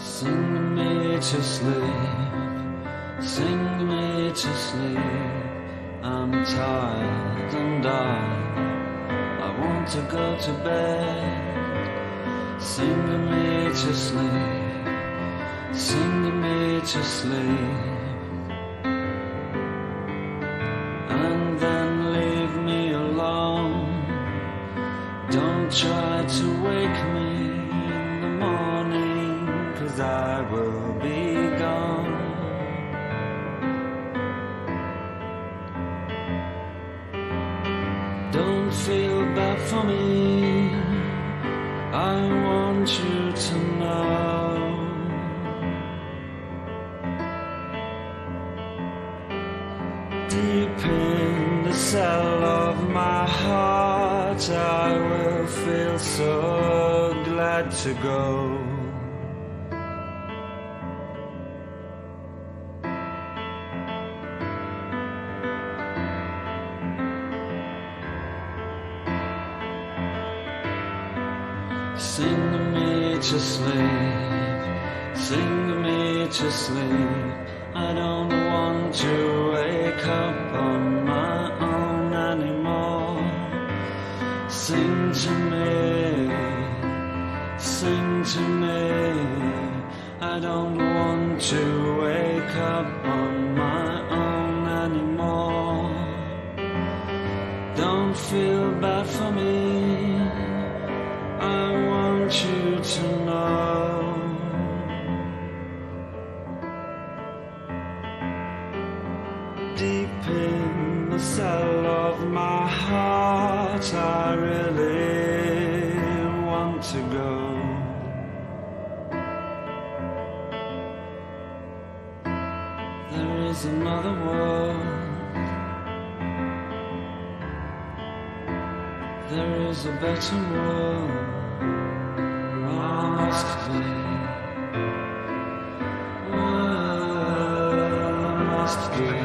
Sing me to sleep, sing me to sleep. I'm tired and I, I want to go to bed. Sing me to sleep, sing me to sleep. And then leave me alone. Don't try to wake me for me. I want you to know. Deep in the cell of my heart, I will feel so glad to go. Sing me to sleep, sing me to sleep. I don't want to wake up on my own anymore. Sing to me, sing to me. I don't want to wake up on Deep in the cell of my heart, I really want to go. There is another world. There is a better world. I must be. I must be.